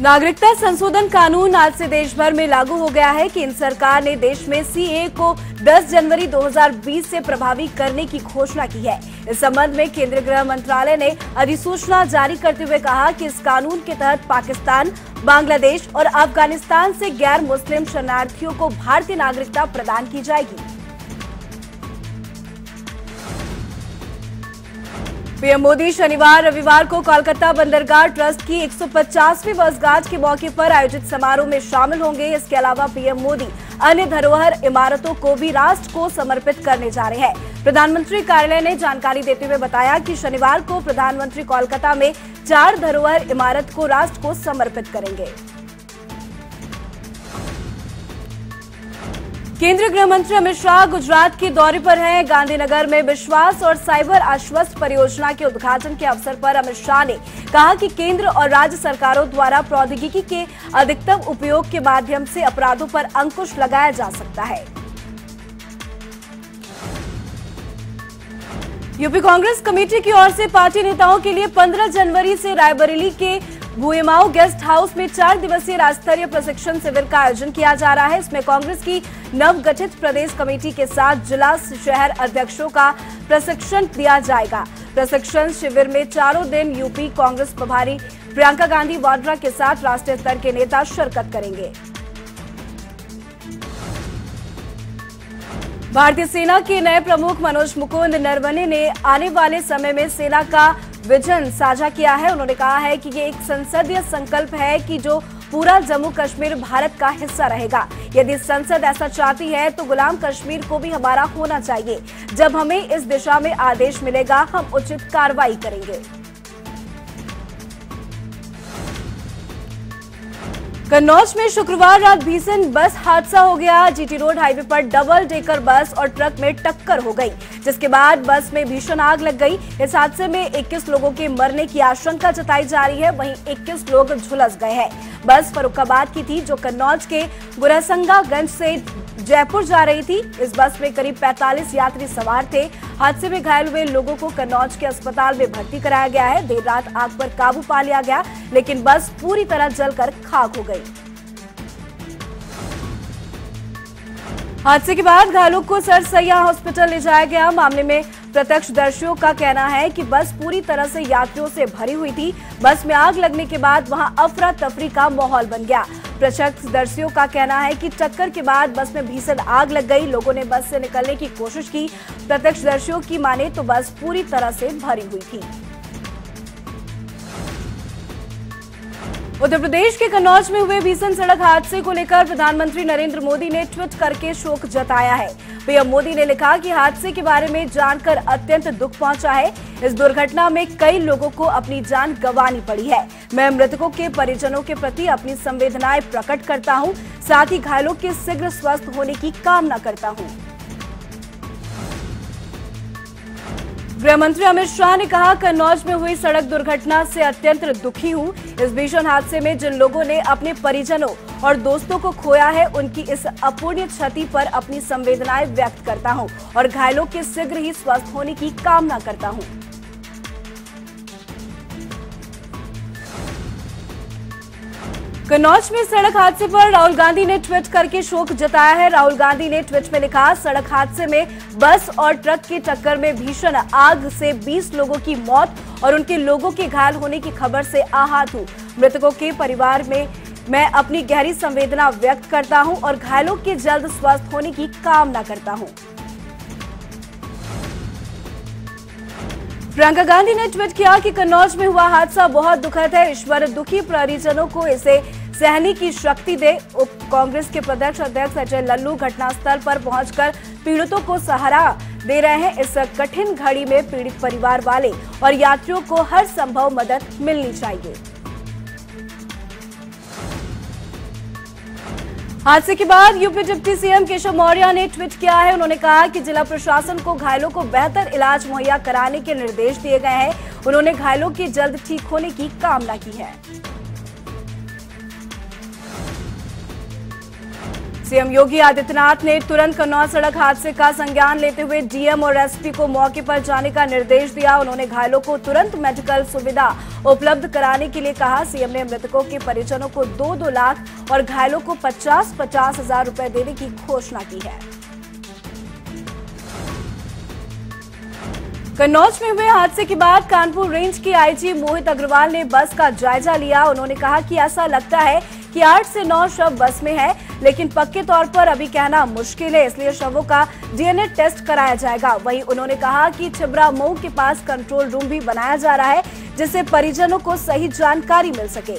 नागरिकता संशोधन कानून आज से देश भर में लागू हो गया है केंद्र सरकार ने देश में सीए को 10 जनवरी 2020 से प्रभावी करने की घोषणा की है। इस संबंध में केंद्रीय गृह मंत्रालय ने अधिसूचना जारी करते हुए कहा कि इस कानून के तहत पाकिस्तान, बांग्लादेश और अफ़गानिस्तान से गैर मुस्लिम शरणार्थियों को भारतीय नागरिकता प्रदान की जाएगी। पीएम मोदी शनिवार, रविवार को कोलकाता बंदरगाह ट्रस्ट की 150वीं वर्षगांठ के मौके पर आयोजित समारोह में शामिल होंगे। इसके अलावा पीएम मोदी अन्य धरोहर इमारतों को भी राष्ट्र को समर्पित करने जा रहे हैं। प्रधानमंत्री कार्यालय ने जानकारी देते हुए बताया कि शनिवार को प्रधानमंत्री कोलकाता में चार धरोहर इमारत को राष्ट्र को समर्पित करेंगे। केंद्रीय गृह मंत्री अमित शाह गुजरात के दौरे पर हैं। गांधीनगर में विश्वास और साइबर आश्वस्त परियोजना के उद्घाटन के अवसर पर अमित शाह ने कहा कि केंद्र और राज्य सरकारों द्वारा प्रौद्योगिकी के अधिकतम उपयोग के माध्यम से अपराधों पर अंकुश लगाया जा सकता है। यूपी कांग्रेस कमेटी की ओर से पार्टी नेताओं के लिए 15 जनवरी से रायबरेली के भूएमाऊ गेस्ट हाउस में चार दिवसीय राज्य प्रशिक्षण शिविर का आयोजन किया जा रहा है। इसमें कांग्रेस की नवगठित प्रदेश कमेटी के साथ जिला शहर अध्यक्षों का प्रशिक्षण दिया जाएगा। प्रशिक्षण शिविर में चारों दिन यूपी कांग्रेस प्रभारी प्रियंका गांधी वाड्रा के साथ राष्ट्रीय स्तर के नेता शिरकत करेंगे। भारतीय सेना के नए प्रमुख मनोज मुकुंद नरवणे ने आने वाले समय में सेना का विजन साझा किया है। उन्होंने कहा है कि ये एक संसदीय संकल्प है कि जो पूरा जम्मू कश्मीर भारत का हिस्सा रहेगा। यदि संसद ऐसा चाहती है तो गुलाम कश्मीर को भी हमारा होना चाहिए। जब हमें इस दिशा में आदेश मिलेगा, हम उचित कार्रवाई करेंगे। कन्नौज में शुक्रवार रात भीषण बस हादसा हो गया। जीटी रोड हाईवे पर डबल डेकर बस और ट्रक में टक्कर हो गई, जिसके बाद बस में भीषण आग लग गई। इस हादसे में 21 लोगों के मरने की आशंका जताई जा रही है, वहीं 21 लोग झुलस गए हैं। बस फरुखाबाद की थी, जो कन्नौज के गुरासंगागंज से जयपुर जा रही थी। इस बस में करीब 45 यात्री सवार थे। हादसे में घायल हुए लोगों को कन्नौज के अस्पताल में भर्ती कराया गया है। देर रात आग पर काबू पा लिया गया, लेकिन बस पूरी तरह जलकर खाक हो गई। हादसे के बाद घायलों को सर सैया हॉस्पिटल ले जाया गया। मामले में प्रत्यक्षदर्शियों का कहना है कि बस पूरी तरह से यात्रियों से भरी हुई थी। बस में आग लगने के बाद वहाँ अफरा तफरी का माहौल बन गया। प्रत्यक्षदर्शियों का कहना है कि टक्कर के बाद बस में भीषण आग लग गई। लोगों ने बस से निकलने की कोशिश की। प्रत्यक्षदर्शियों की माने तो बस पूरी तरह से भरी हुई थी। उत्तर प्रदेश के कन्नौज में हुए भीषण सड़क हादसे को लेकर प्रधानमंत्री नरेंद्र मोदी ने ट्वीट करके शोक जताया है। पीएम मोदी ने लिखा कि हादसे के बारे में जानकर अत्यंत दुख पहुँचा है। इस दुर्घटना में कई लोगों को अपनी जान गंवानी पड़ी है। मैं मृतकों के परिजनों के प्रति अपनी संवेदनाएँ प्रकट करता हूँ, साथ ही घायलों के शीघ्र स्वस्थ होने की कामना करता हूँ। गृह मंत्री अमित शाह ने कहा, कन्नौज में हुई सड़क दुर्घटना से अत्यंत दुखी हूँ। इस भीषण हादसे में जिन लोगों ने अपने परिजनों और दोस्तों को खोया है, उनकी इस अपूर्णीय क्षति पर अपनी संवेदनाएँ व्यक्त करता हूँ और घायलों के शीघ्र ही स्वस्थ होने की कामना करता हूँ। कन्नौज में सड़क हादसे पर राहुल गांधी ने ट्वीट करके शोक जताया है। राहुल गांधी ने ट्वीट में लिखा, सड़क हादसे में बस और ट्रक की टक्कर में भीषण आग से 20 लोगों की मौत और उनके लोगों के घायल होने की खबर से आहत हूँ। मृतकों के परिवार में मैं अपनी गहरी संवेदना व्यक्त करता हूँ और घायलों के जल्द स्वस्थ होने की कामना करता हूँ। प्रियंका गांधी ने ट्वीट किया कि कन्नौज में हुआ हादसा बहुत दुखद है। ईश्वर दुखी परिजनों को इसे सहने की शक्ति दे। उप कांग्रेस के प्रदेश अध्यक्ष अजय लल्लू घटनास्थल पर पहुंचकर पीड़ितों को सहारा दे रहे हैं। इस कठिन घड़ी में पीड़ित परिवार वाले और यात्रियों को हर संभव मदद मिलनी चाहिए। हादसे के बाद UP deputy CM Keshav Maurya ने ट्वीट किया है। उन्होंने कहा कि जिला प्रशासन को घायलों को बेहतर इलाज मुहैया कराने के निर्देश दिए गए हैं। उन्होंने घायलों के जल्द ठीक होने की कामना की है। सीएम योगी आदित्यनाथ ने तुरंत कन्नौज सड़क हादसे का संज्ञान लेते हुए डीएम और एसपी को मौके पर जाने का निर्देश दिया। उन्होंने घायलों को तुरंत मेडिकल सुविधा उपलब्ध कराने के लिए कहा। सीएम ने मृतकों के परिजनों को दो दो लाख और घायलों को पचास पचास हज़ार रुपए देने की घोषणा की है। कन्नौज में हुए हादसे के बाद कानपुर रेंज के आईजी मोहित अग्रवाल ने बस का जायजा लिया। उन्होंने कहा कि ऐसा लगता है कि आठ से नौ शव बस में है, लेकिन पक्के तौर पर अभी कहना मुश्किल है, इसलिए शवों का डीएनए टेस्ट कराया जाएगा। वहीं उन्होंने कहा कि छिबरा मऊ के पास कंट्रोल रूम भी बनाया जा रहा है, जिससे परिजनों को सही जानकारी मिल सके।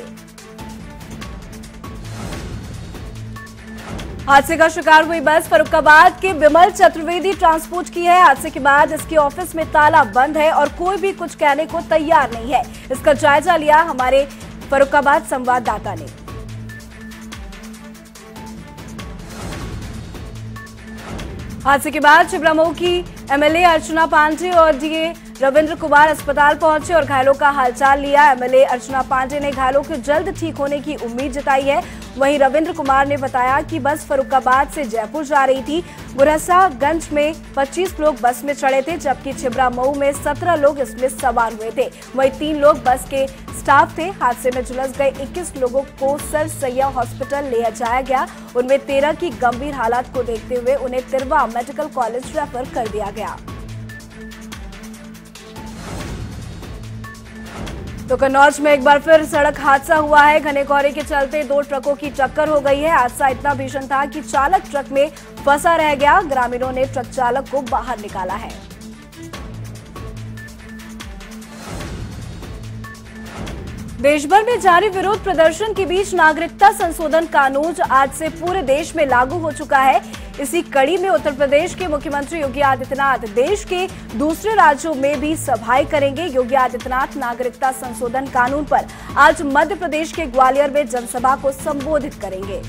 हादसे का शिकार हुई बस फरुखाबाद के विमल चतुर्वेदी ट्रांसपोर्ट की है। हादसे के बाद इसके ऑफ़िस में ताला बंद है और कोई भी कुछ कहने को तैयार नहीं है। इसका जायजा लिया हमारे फरुखाबाद संवाददाता ने। हादसे के बाद छिबरामऊ की एमएलए अर्चना पांडे और डीए रविंद्र कुमार अस्पताल पहुँचे और घायलों का हालचाल लिया। एमएलए अर्चना पांडे ने घायलों के जल्द ठीक होने की उम्मीद जताई है। वहीं रविंद्र कुमार ने बताया कि बस फरुखाबाद से जयपुर जा रही थी। गंज में 25 लोग बस में चढ़े थे, जबकि छिबरा मऊ में 17 लोग इसमें सवार हुए थे। वहीं तीन लोग बस के स्टाफ थे। हादसे में झुलस गए 21 लोगों को सर सैया हॉस्पिटल ले जाया गया। उनमें तेरह की गंभीर हालात को देखते हुए उन्हें तिरवा मेडिकल कॉलेज रेफर कर दिया गया। तो कन्नौज में एक बार फिर सड़क हादसा हुआ है। घने कोहरे के चलते दो ट्रकों की टक्कर हो गई है। हादसा इतना भीषण था कि चालक ट्रक में फंसा रह गया। ग्रामीणों ने ट्रक चालक को बाहर निकाला है। देश भर में जारी विरोध प्रदर्शन के बीच नागरिकता संशोधन कानून आज से पूरे देश में लागू हो चुका है। इसी कड़ी में उत्तर प्रदेश के मुख्यमंत्री योगी आदित्यनाथ देश के दूसरे राज्यों में भी सभाएँ करेंगे। योगी आदित्यनाथ नागरिकता संशोधन कानून पर आज मध्य प्रदेश के ग्वालियर में जनसभा को संबोधित करेंगे।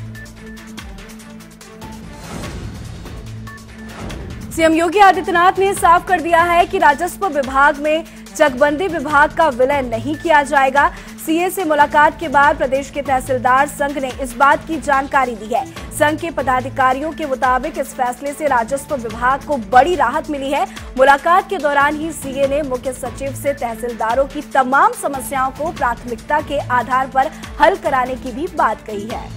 सीएम योगी आदित्यनाथ ने साफ़ कर दिया है कि राजस्व विभाग में चकबंदी विभाग का विलय नहीं किया जाएगा। सीए से मुलाकात के बाद प्रदेश के तहसीलदार संघ ने इस बात की जानकारी दी है। संघ के पदाधिकारियों के मुताबिक इस फैसले से राजस्व विभाग को बड़ी राहत मिली है। मुलाकात के दौरान ही सीए ने मुख्य सचिव से तहसीलदारों की तमाम समस्याओं को प्राथमिकता के आधार पर हल कराने की भी बात कही है।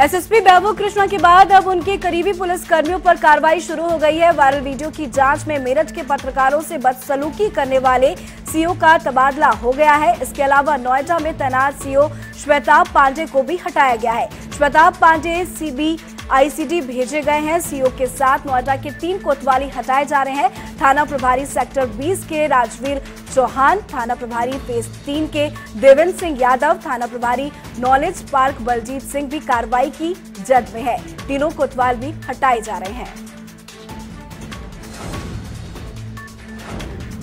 एसएसपी बैभव कृष्णा के बाद अब उनके करीबी पुलिस कर्मियों पर कार्रवाई शुरू हो गई है। वायरल वीडियो की जाँच में मेरठ के पत्रकारों से बदसलूकी करने वाले सीओ का तबादला हो गया है। इसके अलावा नोएडा में तैनात सीओ श्वेताब पांडे को भी हटाया गया है। श्वेताब पांडे, सीबी आईसीडी भेजे गए हैं। सीओ के साथ नोएडा के तीन कोतवाली हटाए जा रहे हैं। थाना प्रभारी सेक्टर 20 के राजवीर चौहान, थाना प्रभारी फ़ेज़ तीन के देवेंद्र सिंह यादव, थाना प्रभारी नॉलेज पार्क बलजीत सिंह भी कार्रवाई की जद में है। तीनों कोतवाल भी हटाए जा रहे हैं।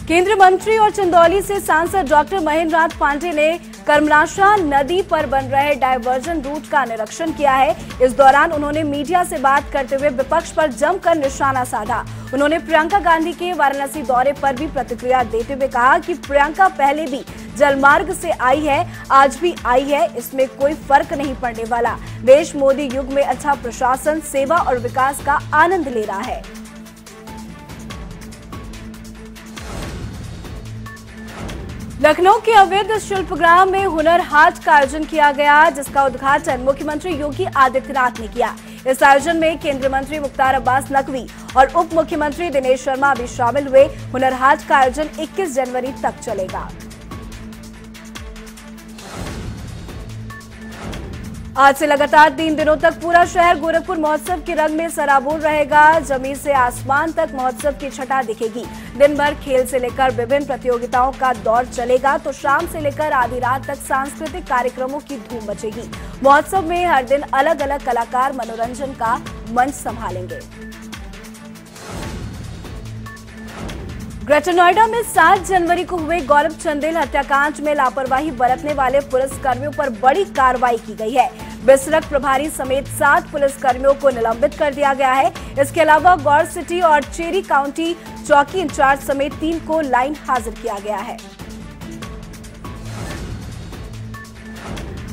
केंद्रीय मंत्री और चंदौली से सांसद डॉक्टर महेंद्र नाथ पांडे ने कर्मनाशा नदी पर बन रहे डायवर्जन रूट का निरीक्षण किया है। इस दौरान उन्होंने मीडिया से बात करते हुए विपक्ष पर जमकर निशाना साधा। उन्होंने प्रियंका गांधी के वाराणसी दौरे पर भी प्रतिक्रिया देते हुए कहा कि प्रियंका पहले भी जलमार्ग से आई है, आज भी आई है, इसमें कोई फ़र्क नहीं पड़ने वाला। देश मोदी युग में अच्छा प्रशासन, सेवा और विकास का आनंद ले रहा है। लखनऊ के अवैध शिल्पग्राम में हुनर हाट का आयोजन किया गया, जिसका उद्घाटन मुख्यमंत्री योगी आदित्यनाथ ने किया। इस आयोजन में केंद्रीय मंत्री मुख्तार अब्बास नकवी और उप मुख्यमंत्री दिनेश शर्मा भी शामिल हुए। हुनर हाट का आयोजन 21 जनवरी तक चलेगा। आज से लगातार तीन दिनों तक पूरा शहर गोरखपुर महोत्सव के रंग में सराबोर रहेगा। ज़मीन से आसमान तक महोत्सव की छटा दिखेगी। दिन भर खेल से लेकर विभिन्न प्रतियोगिताओं का दौर चलेगा तो शाम से लेकर आधी रात तक सांस्कृतिक कार्यक्रमों की धूम मचेगी। महोत्सव में हर दिन अलग अलग कलाकार मनोरंजन का मंच संभालेंगे। ग्रेटर नोएडा में 7 जनवरी को हुए गौरव चंदेल हत्याकांड में लापरवाही बरतने वाले पुलिसकर्मियों पर बड़ी कार्रवाई की गई है। बिसरक प्रभारी समेत सात पुलिसकर्मियों को निलंबित कर दिया गया है। इसके अलावा गौर सिटी और चेरी काउंटी चौकी इंचार्ज समेत तीन को लाइन हाजिर किया गया है।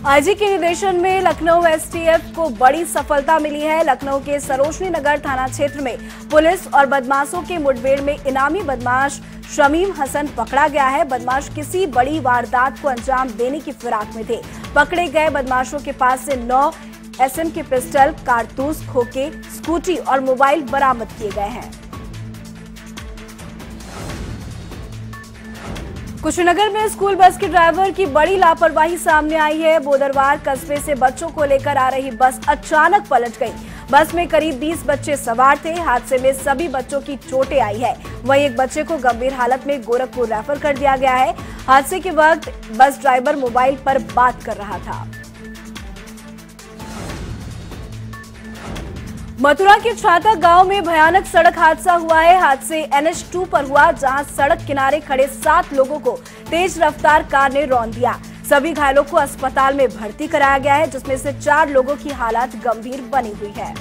आईजी के निर्देशन में लखनऊ एसटीएफ को बड़ी सफलता मिली है। लखनऊ के सरोजनी नगर थाना क्षेत्र में पुलिस और बदमाशों के मुठभेड़ में इनामी बदमाश शमीम हसन पकड़ा गया है। बदमाश किसी बड़ी वारदात को अंजाम देने की फिराक में थे। पकड़े गए बदमाशों के पास से नौ एसएम के पिस्टल, कारतूस, खोके, स्कूटी और मोबाइल बरामद किए गए हैं। कुशीनगर में स्कूल बस के ड्राइवर की बड़ी लापरवाही सामने आई है। बोदरवार कस्बे से बच्चों को लेकर आ रही बस अचानक पलट गई। बस में करीब 20 बच्चे सवार थे। हादसे में सभी बच्चों की चोटें आई है। वहीं एक बच्चे को गंभीर हालत में गोरखपुर रेफर कर दिया गया है। हादसे के वक्त बस ड्राइवर मोबाइल पर बात कर रहा था। मथुरा के छाता गाँव में भयानक सड़क हादसा हुआ है। हादसे एनएच टू पर हुआ, जहाँ सड़क किनारे खड़े सात लोगों को तेज रफ्तार कार ने रौन दिया। सभी घायलों को अस्पताल में भर्ती कराया गया है, जिसमें से चार लोगों की हालत गंभीर बनी हुई है।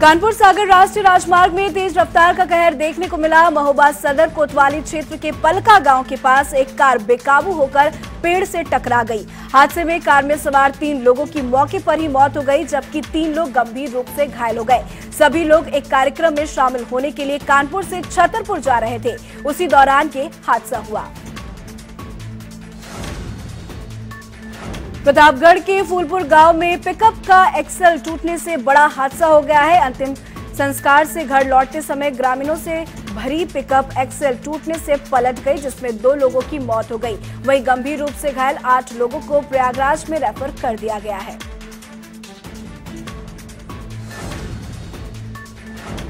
कानपुर सागर राष्ट्रीय राजमार्ग में तेज रफ्तार का कहर देखने को मिला। महोबा सदर कोतवाली क्षेत्र के पलका गाँव के पास एक कार बेकाबू होकर पेड़ से टकरा गई। हादसे में कार में सवार तीन लोगों की मौके पर ही मौत हो गई, जबकि तीन लोग गंभीर रूप से घायल हो गए। सभी लोग एक कार्यक्रम में शामिल होने के लिए कानपुर से छतरपुर जा रहे थे। उसी दौरान ये हादसा हुआ। प्रतापगढ़ के फूलपुर गाँव में पिकअप का एक्सल टूटने से बड़ा हादसा हो गया है। अंतिम संस्कार से घर लौटते समय ग्रामीणों से भरी पिकअप एक्सेल टूटने से पलट गई, जिसमें दो लोगों की मौत हो गई। वहीं गंभीर रूप से घायल आठ लोगों को प्रयागराज में रेफर कर दिया गया है।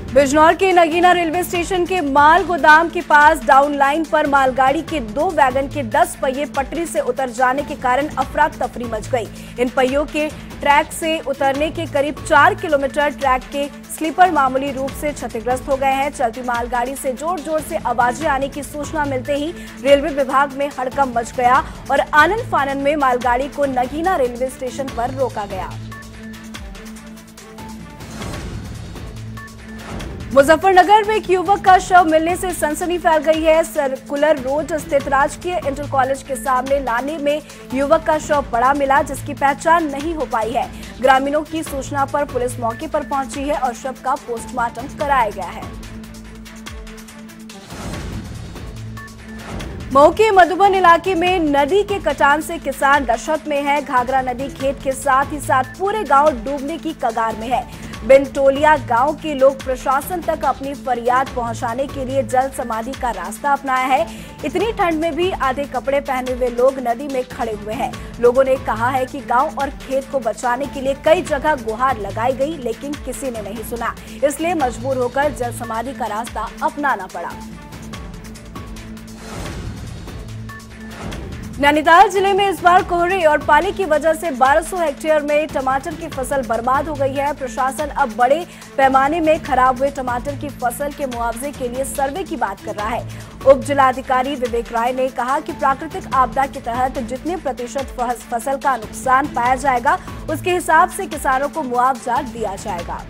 बिजनौर के नगीना रेलवे स्टेशन के माल गोदाम के पास डाउन लाइन पर मालगाड़ी के दो वैगन के 10 पहिए पटरी से उतर जाने के कारण अफरा तफरी मच गई। इन पहियों के ट्रैक से उतरने के करीब चार किलोमीटर ट्रैक के स्लीपर मामूली रूप से क्षतिग्रस्त हो गए हैं। चलती मालगाड़ी से ज़ोर ज़ोर से आवाज़ें आने की सूचना मिलते ही रेलवे विभाग में हड़कम मच गया और आनंद फानन में मालगाड़ी को नगीना रेलवे स्टेशन पर रोका गया। मुजफ्फरनगर में एक युवक का शव मिलने से सनसनी फैल गई है। सर्कुलर रोड स्थित राजकीय इंटर कॉलेज के सामने लाने में युवक का शव पड़ा मिला, जिसकी पहचान नहीं हो पाई है। ग्रामीणों की सूचना पर पुलिस मौके पर पहुँची है और शव का पोस्टमार्टम कराया गया है। मऊ के मधुबन इलाके में नदी के कटान से किसान दशहत में है। घाघरा नदी खेत के साथ ही साथ पूरे गाँव डूबने की कगार में है। बिनटोलिया गाँव के लोग प्रशासन तक अपनी फरियाद पहुँचाने के लिए जल समाधि का रास्ता अपनाया है। इतनी ठंड में भी आधे कपड़े पहने हुए लोग नदी में खड़े हुए हैं। लोगों ने कहा है कि गाँव और खेत को बचाने के लिए कई जगह गुहार लगाई गई, लेकिन किसी ने नहीं सुना। इसलिए मजबूर होकर जल समाधि का रास्ता अपनाना पड़ा। नैनीताल ज़िले में इस बार कोहरे और पानी की वजह से 1200 हेक्टेयर में टमाटर की फ़सल बर्बाद हो गई है। प्रशासन अब बड़े पैमाने में खराब हुए टमाटर की फ़सल के मुआवजे के लिए सर्वे की बात कर रहा है। उप जिलाधिकारी विवेक राय ने कहा कि प्राकृतिक आपदा के तहत जितने प्रतिशत फ़सल का नुकसान पाया जाएगा, उसके हिसाब से किसानों को मुआवजा दिया जाएगा।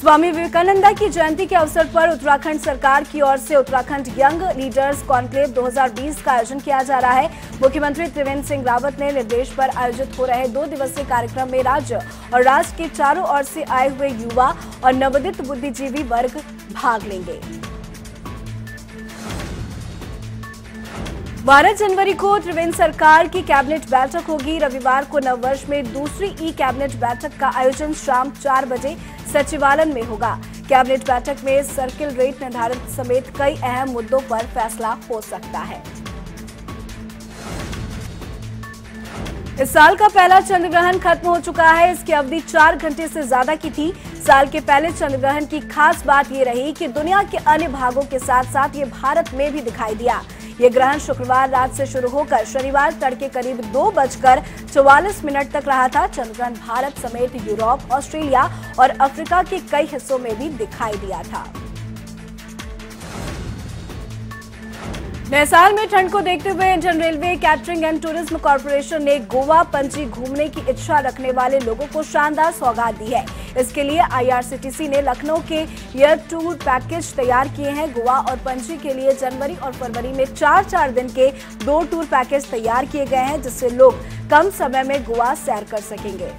स्वामी विवेकानंदा की जयंती के अवसर पर उत्तराखंड सरकार की ओर से उत्तराखंड यंग लीडर्स कॉन्क्लेव 2020 का आयोजन किया जा रहा है। मुख्यमंत्री त्रिवेंद्र सिंह रावत ने निर्देश पर आयोजित हो रहे दो दिवसीय कार्यक्रम में राज्य और राष्ट्र के चारों ओर से आए हुए युवा और नवोदित बुद्धिजीवी वर्ग भाग लेंगे। बारह जनवरी को त्रिवेंद्र सरकार की कैबिनेट बैठक होगी। रविवार को नववर्ष में दूसरी ई कैबिनेट बैठक का आयोजन शाम चार बजे सचिवालय में होगा। कैबिनेट बैठक में सर्किल रेट निर्धारित समेत कई अहम मुद्दों पर फैसला हो सकता है। इस साल का पहला चंद्र ग्रहण खत्म हो चुका है। इसकी अवधि चार घंटे से ज़्यादा की थी। साल के पहले चंद्र ग्रहण की खास बात ये रही कि दुनिया के अन्य भागों के साथ साथ ये भारत में भी दिखाई दिया। ये ग्रहण शुक्रवार रात से शुरू होकर शनिवार तड़के करीब दो बजकर चौवालीस मिनट तक रहा था। चंद्रग्रहण भारत समेत यूरोप, ऑस्ट्रेलिया और अफ्रीका के कई हिस्सों में भी दिखाई दिया था। नए साल में ठंड को देखते हुए Indian Railway Catering and Tourism Corporation ने गोवा पंची घूमने की इच्छा रखने वाले लोगों को शानदार सौगात दी है। इसके लिए आईआरसीटीसी ने लखनऊ के एयर टूर पैकेज तैयार किए हैं। गोवा और पंजी के लिए जनवरी और फरवरी में चार चार दिन के दो टूर पैकेज तैयार किए गए हैं, जिससे लोग कम समय में गोवा सैर कर सकेंगे।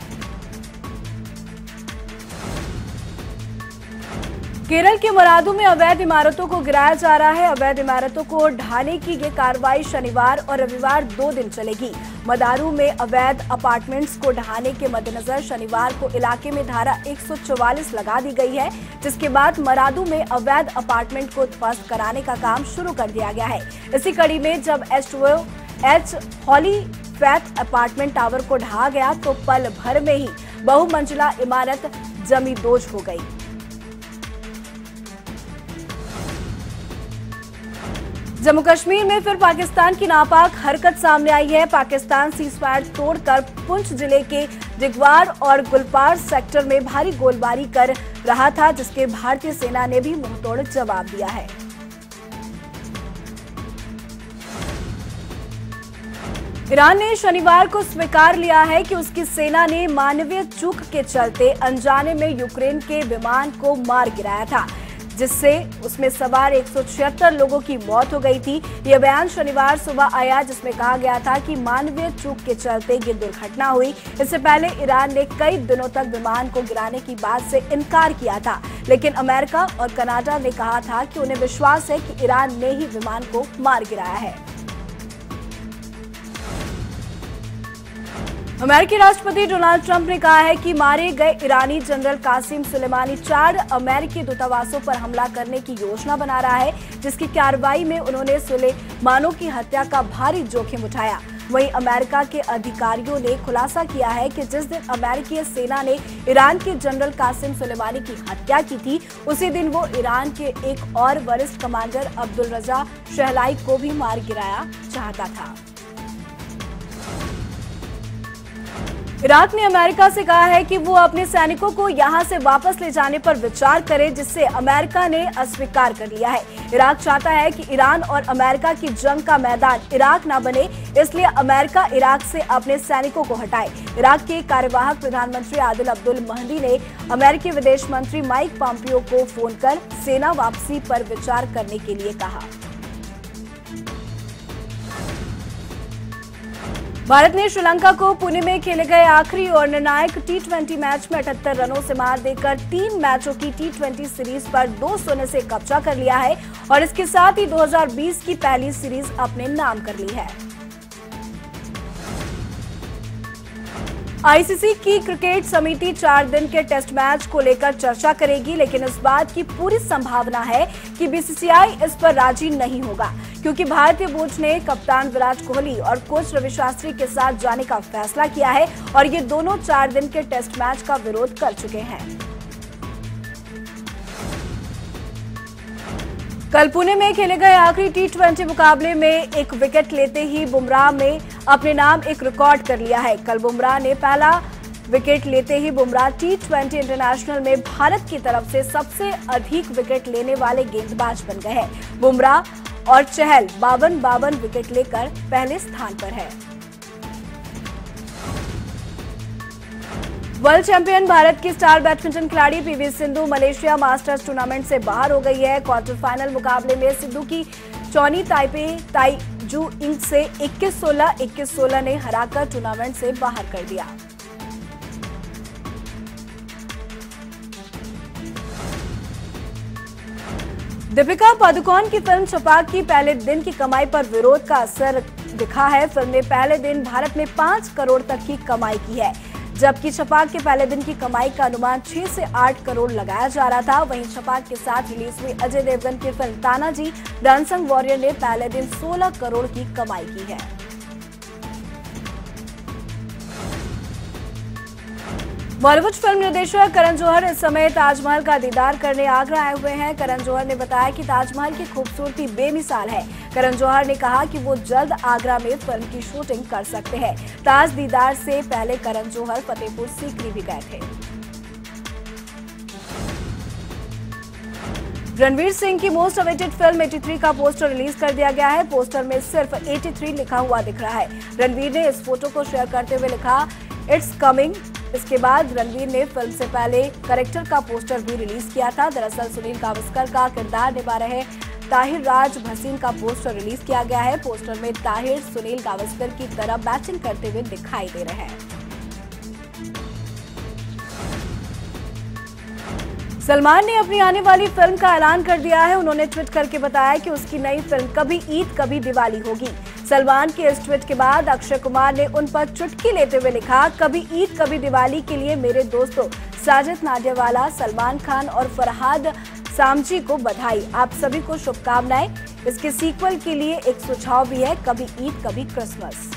केरल के मरादू में अवैध इमारतों को गिराया जा रहा है। अवैध इमारतों को ढाने की ये कार्रवाई शनिवार और रविवार दो दिन चलेगी। मदारू में अवैध अपार्टमेंट्स को ढहाने के मद्देनजर शनिवार को इलाके में धारा 144 लगा दी गई है, जिसके बाद मरादू में अवैध अपार्टमेंट को ध्वस्त कराने का काम शुरू कर दिया गया है। इसी कड़ी में जब H H Holy Faith apartment tower को ढहा गया तो पल भर में ही बहुमंजिला इमारत जमी हो गई। जम्मू कश्मीर में फिर पाकिस्तान की नापाक हरकत सामने आई है। पाकिस्तान सीज फायर तोड़कर पुंछ ज़िले के दिगवार और गुलपार सेक्टर में भारी गोलबारी कर रहा था, जिसके भारतीय सेना ने भी मुंहतोड़ जवाब दिया है। ईरान ने शनिवार को स्वीकार लिया है कि उसकी सेना ने मानवीय चूक के चलते अनजाने में यूक्रेन के विमान को मार गिराया था। जिससे उसमें सवार एक सौ छिहत्तर लोगों की मौत हो गई थी। यह बयान शनिवार सुबह आया, जिसमें कहा गया था कि मानवीय चूक के चलते ये दुर्घटना हुई। इससे पहले ईरान ने कई दिनों तक विमान को गिराने की बात से इनकार किया था। लेकिन अमेरिका और कनाडा ने कहा था कि उन्हें विश्वास है कि ईरान ने ही विमान को मार गिराया है। अमेरिकी राष्ट्रपति डोनाल्ड ट्रंप ने कहा है कि मारे गए ईरानी जनरल कासिम सुलेमानी चार अमेरिकी दूतावासों पर हमला करने की योजना बना रहा है, जिसकी कार्रवाई में उन्होंने सुलेमानों की हत्या का भारी जोखिम उठाया। वहीं अमेरिका के अधिकारियों ने खुलासा किया है कि जिस दिन अमेरिकी सेना ने ईरान के जनरल कासिम सुलेमानी की हत्या की थी, उसी दिन वो ईरान के एक और वरिष्ठ कमांडर अब्दुल रजा शहलाई को भी मार गिराया चाहता था। इराक ने अमेरिका से कहा है कि वो अपने सैनिकों को यहाँ से वापस ले जाने पर विचार करे, जिससे अमेरिका ने अस्वीकार कर लिया है। इराक चाहता है कि ईरान और अमेरिका की जंग का मैदान इराक न बने, इसलिए अमेरिका इराक से अपने सैनिकों को हटाए। इराक के कार्यवाहक प्रधानमंत्री आदिल अब्दुल महदी ने अमेरिकी विदेश मंत्री माइक पॉम्पियो को फ़ोन कर सेना वापसी पर विचार करने के लिए कहा। भारत ने श्रीलंका को पुणे में खेले गए आखिरी और निर्णायक टी मैच में अठहत्तर रनों से मार देकर तीन मैचों की टी सीरीज़ पर दो सोने से कब्जा कर लिया है और इसके साथ ही 2020 की पहली सीरीज़ अपने नाम कर ली है। आईसीसी की क्रिकेट समिति चार दिन के टेस्ट मैच को लेकर चर्चा करेगी, लेकिन इस बात की पूरी संभावना है कि बीसीसीआई इस पर राज़ी नहीं होगा, क्योंकि भारतीय बोर्ड ने कप्तान विराट कोहली और कोच रवि शास्त्री के साथ जाने का फैसला किया है और ये दोनों चार दिन के टेस्ट मैच का विरोध कर चुके हैं। कल पुणे में खेले गए आखिरी टी ट्वेंटी मुकाबले में एक विकेट लेते ही बुमराह में अपने नाम एक रिकॉर्ड कर लिया है। कल बुमराह ने पहला विकेट लेते ही बुमराह टी ट्वेंटी इंटरनेशनल में भारत की तरफ़ से सबसे अधिक विकेट लेने वाले गेंदबाज बन गए हैं। बुमराह और चहल बावन बावन विकेट लेकर पहले स्थान पर है। वर्ल्ड चैंपियन भारत की स्टार बैडमिंटन खिलाड़ी PV Sindhu Malaysia Masters tournament से बाहर हो गई है। क्वार्टर फाइनल मुकाबले में सिंधु की चौनी ताइपे ताई जू इंग से 21-16, 21-16 ने हराकर टूर्नामेंट से बाहर कर दिया। दीपिका पादुकोण की फ़िल्म छपाक की पहले दिन की कमाई पर विरोध का असर दिखा है। फ़िल्म ने पहले दिन भारत में पाँच करोड़ तक की कमाई की है। जबकि छपाक के पहले दिन की कमाई का अनुमान 6 से 8 करोड़ लगाया जा रहा था। वहीं छपाक के साथ रिलीज़ हुई अजय देवगन की फ़िल्म तानाजी, डांसंग वॉरियर ने पहले दिन 16 करोड़ की कमाई की है। बॉलीवुड फ़िल्म निर्देशक करण जौहर इस समय ताजमहल का दीदार करने आगरा आए हुए हैं। करण जौहर ने बताया कि ताजमहल की खूबसूरती बेमिसाल है। करण जौहर ने कहा कि वो जल्द आगरा में फ़िल्म की शूटिंग कर सकते हैं। ताज दीदार से पहले करण जौहर फतेहपुर सीकरी भी गए थे। रणवीर सिंह की मोस्ट अवेटेड फ़िल्म 83 का पोस्टर रिलीज़ कर दिया गया है। पोस्टर में सिर्फ़ 83 लिखा हुआ दिख रहा है। रणवीर ने इस फ़ोटो को शेयर करते हुए लिखा इट्स कमिंग इसके बाद रणवीर ने फ़िल्म से पहले करेक्टर का पोस्टर भी रिलीज़ किया था। दरअसल सुनील गावस्कर का किरदार निभा रहे ताहिर राज भसीन का पोस्टर रिलीज़ किया गया है। पोस्टर में ताहिर सुनील गावस्कर की तरह मैचिंग करते हुए दिखाई दे रहे हैं। सलमान ने अपनी आने वाली फ़िल्म का ऐलान कर दिया है। उन्होंने ट्वीट करके बताया कि उसकी नई फ़िल्म कभी ईद, कभी दिवाली होगी। सलमान के इस ट्वीट के बाद अक्षय कुमार ने उन पर चुटकी लेते हुए लिखा, कभी ईद, कभी दिवाली के लिए मेरे दोस्तों, साजिद नाडेवाला सलमान खान और फरहाद सामजी को बधाई। आप सभी को शुभकामनाएँ। इसके सीक्वल के लिए एक सुझाव भी है, कभी ईद, कभी क्रिसमस